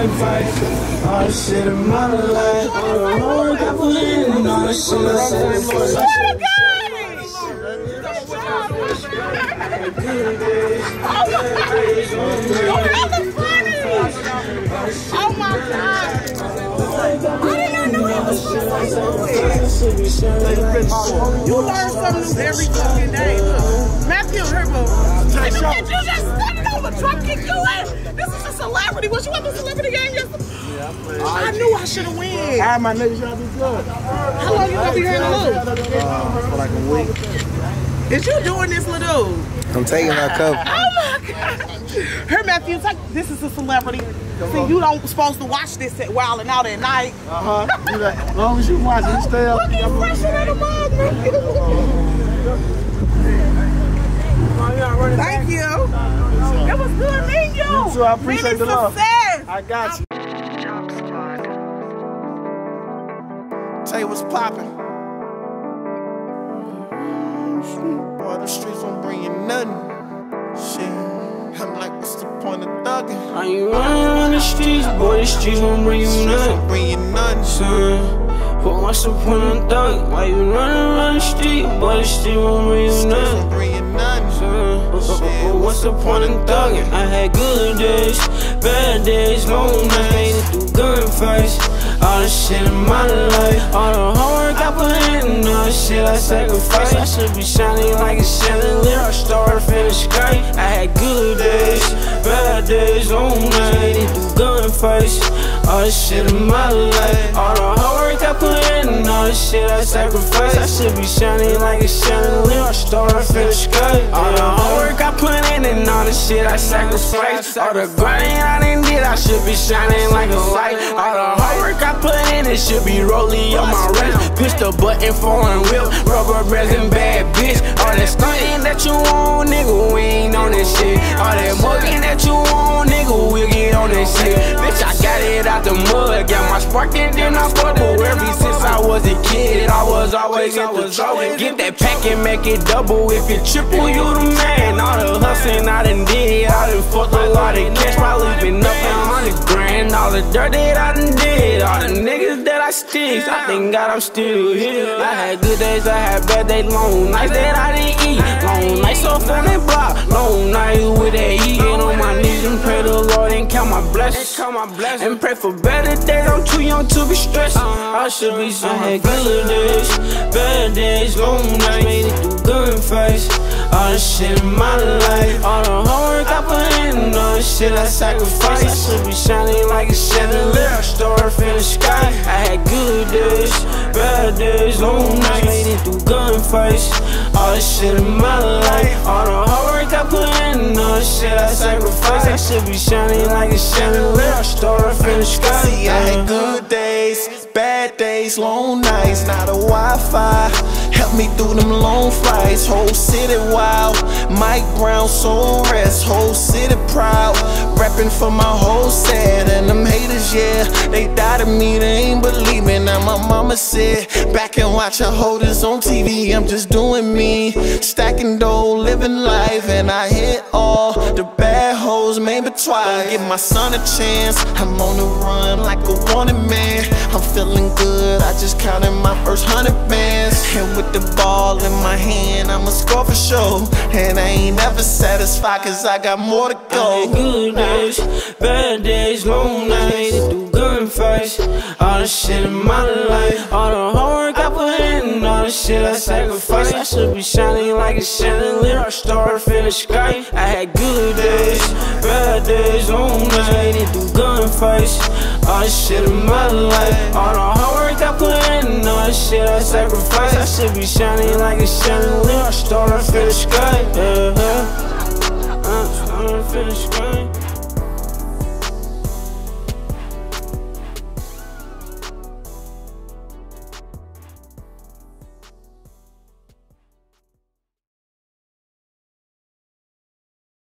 gunfight. All the shit in my life, all the hard work I put in, and all the shit I sacrificed. A guy! Oh my god! I did not know that was You learn something new every fucking day. Matthew Herbo. Did you, did you just standing over Trump kick you in? This is a celebrity. Was you at the celebrity game yesterday? I I knew I should have win. All right, my niggas, y'all be good. How long you gonna be here in the loop? Uh, for like a week. Is you doing this, little? I'm taking my cup. Oh my god! Her Matthew, like this is a celebrity. See, you don't supposed to watch this at Wild 'N Out at night. Uh huh. Like, as long as you watch it, you stay up. Looking fresher than a mug, Matthew. Thank you. It was good meeting you. You too, I appreciate the love. success. I got you. Tell you what's poppin'. Boy, the streets won't bring you nothing. Shit. I'm like, what's the point of thugging? Are you running around the streets, boy? The streets won't bring you Streets nothing. bring you nothing. Son, but what's the point of thugging? Why you running around the street, boy? The streets won't bring you Streets won't bring you nothing. Son, but- but- but What's the point in thugging? I had good days, bad days, long nights, through gunfights. All the shit in my life, all the hard work I put in, all the shit I sacrificed. I should be shining like a chandelier, a star in the sky. I had good days, bad days, long nights, through gunfights. All the shit in my life, all the hard work I put in, all the shit I sacrificed. I should be shining like a chandelier, a star in the sky. All the hard work I put in and all the shit I sacrificed. All the grinding I done did, I should be shining like a light. All the hard work I put in, it should be rolling on my wrist. Push the button, foreign whip, rubber breath and bad bitch. All that stunting that you want, nigga, we ain't on that shit. All that mugging mud, got my spark and then I bubble. Ever since I was a kid, I was always in the trouble. Get that pack and make it double. If it triple, you the man. All the hustling I done did, I done fucked a lot of cash. The dirt that I done did, all the niggas that I sticks. I thank God I'm still here. I had good days, I had bad days, long nights that I didn't eat. Long nights off on that block, long nights with that eating on my knees and pray the Lord and count my blessings. Count my blessings and pray for better days. I'm too young to be stressed. Uh-huh. I should be so I had good days, bad days, long nights, made it through gunfights. All the shit in my life, all the hard work I put in, the shit I sacrificed. I should be shining like a chandelier, star in the sky. I had good days, bad days, long nights, made it through gunfights. All the shit in my life, all the hard work I put in, all the shit I sacrificed. I should be shining like a chandelier, star in the sky. See, I had uh-huh. good days, bad days, long nights, not a Wi-Fi. Me through them long flights, whole city wild. Mike Brown, soul rest, whole city proud. Rapping for my whole set, and them haters, yeah, they doubted me, they ain't believe me. Now my mama said, back and watch her holders on TV. I'm just doing me, stacking dough, living life, and I hit all the bad hoes, maybe twice. Give my son a chance. I'm on the run like a wanted man. I'm feeling good. I just counted my first hundred bands. And with the ball in my hand, I'ma score for sure. And I ain't never satisfied, cause I got more to I go. good days, bad days, long nights, through gunfights. All the shit in my life, all the hard work I put in, all the shit I sacrificed. I should be shining like a chandelier, a star in the sky. I had good days, bad days, long nights, through gunfights. All the shit in my life, all the hard work I put in, all the shit I sacrificed. I should be shining like a chandelier, a star in the sky. Uh-huh. Uh, I'm finished crying.